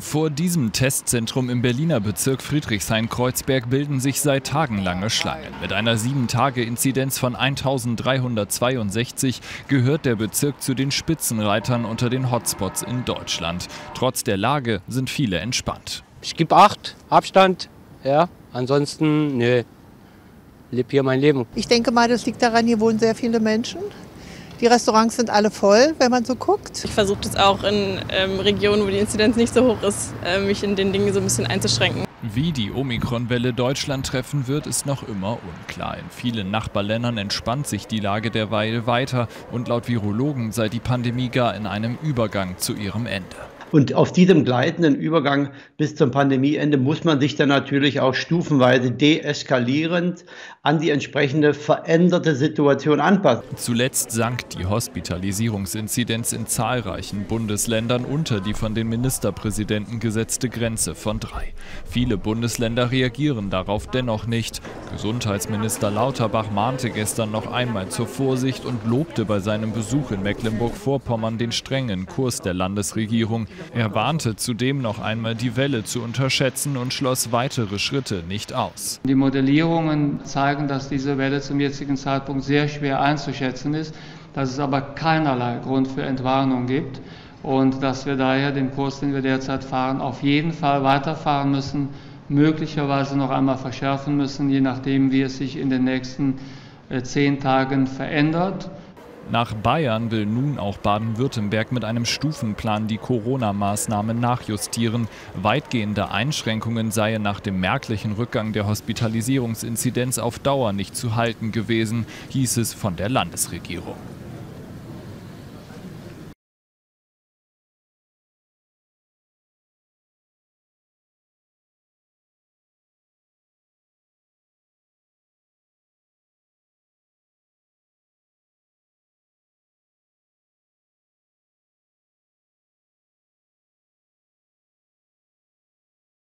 Vor diesem Testzentrum im Berliner Bezirk Friedrichshain-Kreuzberg bilden sich seit Tagen lange Schlangen. Mit einer 7-Tage-Inzidenz von 1362 gehört der Bezirk zu den Spitzenreitern unter den Hotspots in Deutschland. Trotz der Lage sind viele entspannt. Ich gebe acht, Abstand, ja, ansonsten, nö, lebe hier mein Leben. Ich denke mal, das liegt daran, hier wohnen sehr viele Menschen. Die Restaurants sind alle voll, wenn man so guckt. Ich versuche das auch in ähm, Regionen, wo die Inzidenz nicht so hoch ist, äh, mich in den Dingen so ein bisschen einzuschränken. Wie die Omikron-Welle Deutschland treffen wird, ist noch immer unklar. In vielen Nachbarländern entspannt sich die Lage derweil weiter und laut Virologen sei die Pandemie gar in einem Übergang zu ihrem Ende. Und auf diesem gleitenden Übergang bis zum Pandemieende muss man sich dann natürlich auch stufenweise deeskalierend an die entsprechende veränderte Situation anpassen. Zuletzt sank die Hospitalisierungsinzidenz in zahlreichen Bundesländern unter die von den Ministerpräsidenten gesetzte Grenze von drei. Viele Bundesländer reagieren darauf dennoch nicht. Gesundheitsminister Lauterbach mahnte gestern noch einmal zur Vorsicht und lobte bei seinem Besuch in Mecklenburg-Vorpommern den strengen Kurs der Landesregierung. Er warnte zudem noch einmal, die Welle zu unterschätzen und schloss weitere Schritte nicht aus. Die Modellierungen zeigen, dass diese Welle zum jetzigen Zeitpunkt sehr schwer einzuschätzen ist, dass es aber keinerlei Grund für Entwarnung gibt und dass wir daher den Kurs, den wir derzeit fahren, auf jeden Fall weiterfahren müssen, möglicherweise noch einmal verschärfen müssen, je nachdem, wie es sich in den nächsten äh, zehn Tagen verändert. Nach Bayern will nun auch Baden-Württemberg mit einem Stufenplan die Corona-Maßnahmen nachjustieren. Weitgehende Einschränkungen seien nach dem merklichen Rückgang der Hospitalisierungsinzidenz auf Dauer nicht zu halten gewesen, hieß es von der Landesregierung.